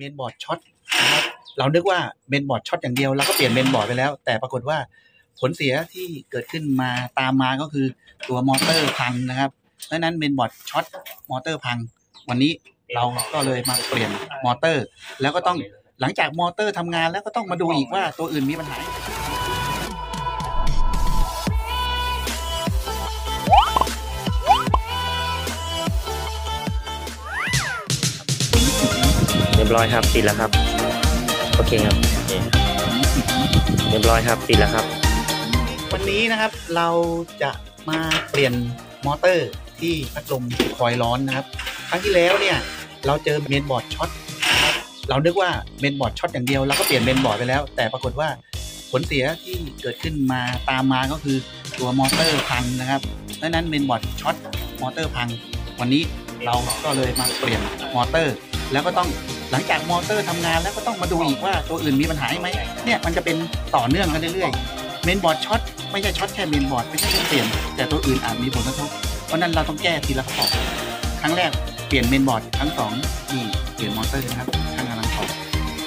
เมนบอร์ดช็อตนะครับเรานึกว่าเมนบอร์ดช็อตอย่างเดียวเราก็เปลี่ยนเมนบอร์ดไปแล้ว แต่ปรากฏว่าผลเสียที่เกิดขึ้นมาตามมาก็คือตัวมอเตอร์พังนะครับดังนั้นเมนบอร์ดช็อตมอเตอร์พัง วันนี้เราก็เลยมาเปลี่ยนมอเตอร์ แล้วก็ต้องหลังจากมอเตอร์ทำงานแล้วก็ต้องมาดูอีกว่าตัวอื่นมีปัญหา เรียบร้อยครับติดแล้วครับ โอเคครับเรียบร้อยครับติดแล้วครับ วันนี้นะครับเราจะมาเปลี่ยนมอเตอร์ที่พัดลมคอยล์ร้อนนะครับ ครั้งที่แล้วเนี่ยเราเจอเมนบอร์ดช็อตนะครับเรานึกว่าเมนบอร์ดช็อตอย่างเดียวเราก็เปลี่ยนเมนบอร์ดไปแล้ว แต่ปรากฏว่าผลเสียที่เกิดขึ้นมาตามมาก็คือตัวมอเตอร์พังนะครับดังนั้นเมนบอร์ดช็อตมอเตอร์พัง วันนี้เราก็เลยมาเปลี่ยนมอเตอร์ แล้วก็ต้อง หลังจากมอเตอร์ทำงานแล้วก็ต้องมาดูอีกว่าตัวอื่นมีปัญหาไหมเนี่ยมันจะเป็นต่อเนื่องกันเรื่อยๆเมนบอร์ดช็อตไม่ใช่ช็อตแค่เมนบอร์ดไม่ใช่แค่เปลี่ยนแต่ตัวอื่นอาจมีผลกระทบเพราะนั้นเราต้องแก้ทีละข้อครั้งแรกเปลี่ยนเมนบอร์ดครั้งสองนี่เปลี่ยนมอเตอร์นะครับช่างกำลังถอด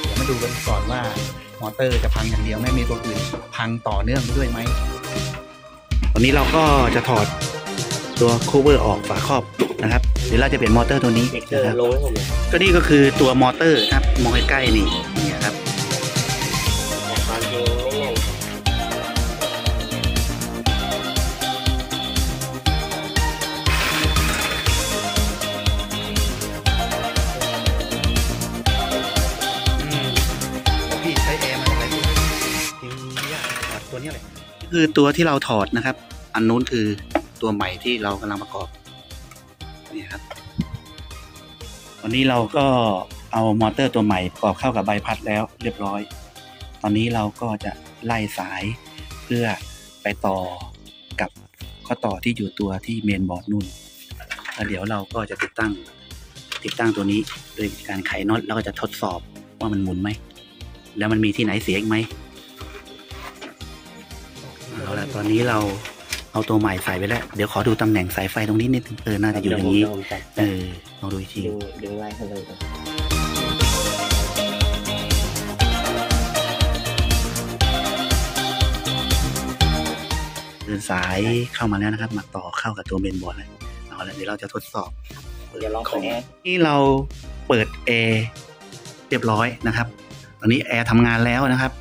เดี๋ยวมาดูกันก่อนว่ามอเตอร์จะพังอย่างเดียวไม่มีตัวอื่นพังต่อเนื่องด้วยไหมตอนนี้เราก็จะถอด ตัว cover ออกฝาครอบนะครับเดี๋ยวเราจะเปลี่ยนมอเตอร์ตัวนี้นะครับก็นี่ก็คือตัวมอเตอร์ครับมองใกล้ๆนี่นี่ครับพี่ใช้แอร์มาตั้งแต่ยิงยากถอดตัวนี้เลยก็คือตัวที่เราถอดนะครับ อันนู้นคือ ตัวใหม่ที่เรากำลังประกอบนี่ครับวันนี้เราก็เอามอเตอร์ตัวใหม่ประกอบเข้ากับใบพัดแล้วเรียบร้อย ตอนนี้เราก็จะไล่สายเพื่อไปต่อกับข้อต่อที่อยู่ตัวที่เมนบอร์ดนู่นแล้วเดี๋ยวเราก็จะติดตั้งติดตั้งตัวนี้โดยการไขน็อตแล้วก็จะทดสอบว่ามันหมุนไหม แล้วมันมีที่ไหนเสียอีกไหมเอาละตอนนี้เรา เอาตัวใหม่ใส่ไปแล้ว เดี๋ยวขอดูตำแหน่งสายไฟตรงนี้นิดนึงเออ น่าจะอยู่อย่างนี้เดี๋วผมจัดเออลองดูอีกทีดึงดึงไล่ขึ้นเลยก่อนเดินสายเข้ามาแล้วนะครับ มาต่อเข้ากับตัวเมนบอร์ดแล้วเอาละเดี๋ยวเราจะทดสอบเดี๋ยวลองเปิดแอร์นี่เราเปิดแอร์เรียบร้อยนะครับ ตอนนี้แอร์ทำงานแล้วนะครับ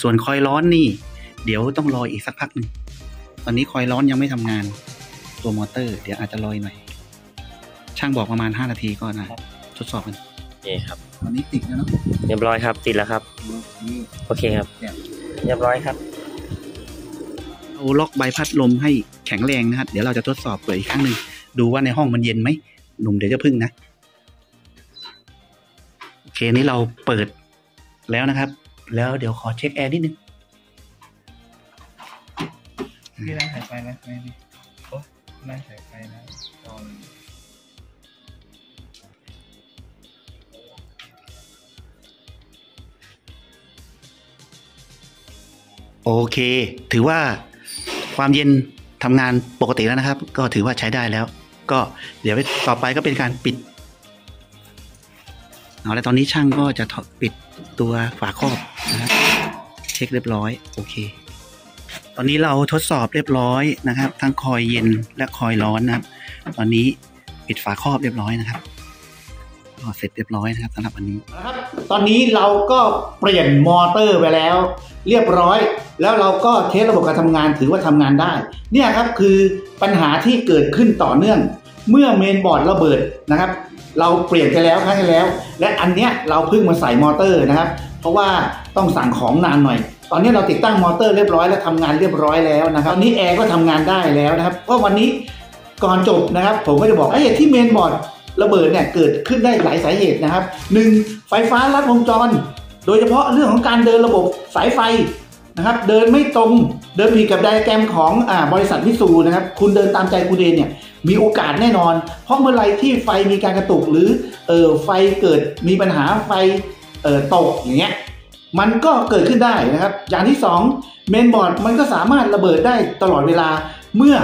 ส่วนคอยล์ร้อนนี่ เดี๋ยวต้องรออีกสักพักหนึ่ง ตอนนี้คอยล์ร้อนยังไม่ทำงาน ตัวมอเตอร์ เดี๋ยวอาจจะรออีกหน่อย ช่างบอกประมาณ 5 นาทีก็นะทดสอบกันโอเคครับตอนนี้ติดแล้วเนาะเรียบร้อยครับ ติดแล้วครับนี่โอเคครับเนี่ยเรียบร้อยครับเอาล็อกใบพัดลมให้แข็งแรงนะครับ เดี๋ยวเราจะทดสอบเปิดอีกครั้งหนึ่งดูว่าในห้องมันเย็นไหมหนุ่มเดี๋ยวจะพึ่งนะโอเคนี่เราเปิดแล้วนะครับ แล้วเดี๋ยวขอเช็คแอร์นิดนึง พี่นั่งสายไฟไหมไม่ดิโอ้นั่งสายไฟนะตอนโอเค ถือว่าความเย็นทำงานปกติแล้วนะครับ ก็ถือว่าใช้ได้แล้ว ก็เดี๋ยวต่อไปก็เป็นการปิดเอาแล้วตอนนี้ช่างก็จะปิดตัวฝาครอบนะครับเช็คเรียบร้อย โอเค อนนี้เราทดสอบเรียบร้อยนะครับ ทั้งคอยเย็นและคอยร้อนนะครับ ตอนนี้ปิดฝาครอบเรียบร้อยนะครับเสร็จเรียบร้อยนะครับสำหรับวันนี้นะครับ ตอนนี้เราก็เปลี่ยนมอเตอร์ไปแล้ว เรียบร้อย แล้วเราก็ test ระบบการทำงานถือว่าทำงานได้ เนี่ยครับคือปัญหาที่เกิดขึ้นต่อเนื่อง เมื่อเมนบอร์ดระเบิดนะครับ เราเปลี่ยนไปแล้วครั้งที่แล้ว และอันเนี้ยเราเพิ่งมาใส่มอเตอร์นะครับ เพราะว่าต้องสั่งของนานหน่อย ตอนนี้เราติดตั้งมอเตอร์เรียบร้อยและทำงานเรียบร้อยแล้วนะครับตอนนี้แอร์ก็ทำงานได้แล้วนะครับก็วันนี้ก่อนจบนะครับ ผมก็จะบอกไอ้เหตุที่เมนบอร์ดระเบิดเนี่ยเกิดขึ้นได้หลายสาเหตุนะครับหนึ่งไฟฟ้าลัดวงจร โดยเฉพาะเรื่องของการเดินระบบสายไฟนะครับ เดินไม่ตรงเดินผิดกับไดอะแกรมของอ่าบริษัทมิสูนะครับ คุณเดินตามใจคุณเองเนี่ยมีโอกาสแน่นอน เพราะเมื่อไรที่ไฟมีการกระตุกหรือเออไฟเกิดมีปัญหาไฟ เออตกอย่างเงี้ยมันก็เกิดขึ้นได้นะครับ อย่างที่2เมนบอร์ดมันก็สามารถระเบิดได้ตลอดเวลาเมื่อ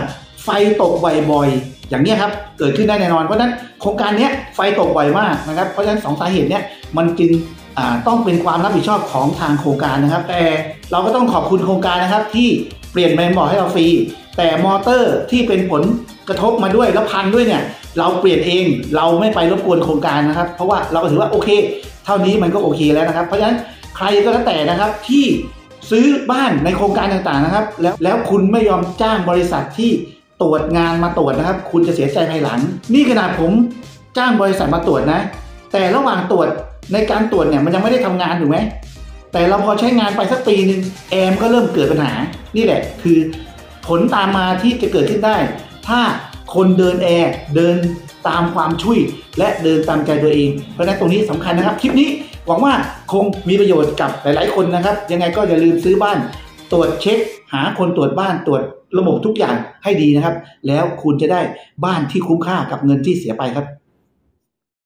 ไฟตกบ่อยๆอย่างเนี้ยครับเกิดขึ้นได้แน่นอนเพราะฉะนั้นโครงการเนี้ยไฟตกบ่อยมากนะครับเพราะฉะนั้นสองสาเหตุเนี้ยมันจึงต้องเป็นความรับผิดชอบของทางโครงการนะครับ แต่เราก็ต้องขอบคุณโครงการนะครับ ที่เปลี่ยนแมนบอร์ดให้เราฟรีแต่มอเตอร์ที่เป็นผลกระทบมาด้วยแล้วพังด้วยเนี่ย เราเปลี่ยนเองเราไม่ไปรบกวนโครงการนะครับ เพราะว่าเราก็ถือว่าโอเค เท่านี้มันก็โอเคแล้วนะครับ เพราะฉะนั้นใครก็แล้วแต่นะครับที่ซื้อบ้านในโครงการต่างๆนะครับ แล้วแล้วคุณไม่ยอมจ้างบริษัทที่ตรวจงานมาตรวจนะครับ คุณจะเสียใจภายหลัง นี่ขนาดผมจ้างบริษัทมาตรวจนะ แต่ระหว่างตรวจในการตรวจเนี่ยมันยังไม่ได้ทำงานถูกไหมแต่เราพอใช้งานไปสักปีหนึ่งแอมก็เริ่มเกิดปัญหา นี่แหละคือผลตามมาที่จะเกิดขึ้นได้ ถ้า คนเดินแอร์เดินตามความช่วยและเดินตามใจตัวเอง เพราะฉะนั้นตรงนี้สำคัญนะครับ คลิปนี้หวังว่าคงมีประโยชน์กับหลาย ๆ คนนะครับ ยังไงก็อย่าลืมซื้อบ้าน ตรวจเช็ค หาคนตรวจบ้านตรวจระบบทุกอย่างให้ดีนะครับ แล้วคุณจะได้บ้านที่คุ้มค่ากับเงินที่เสียไปครับ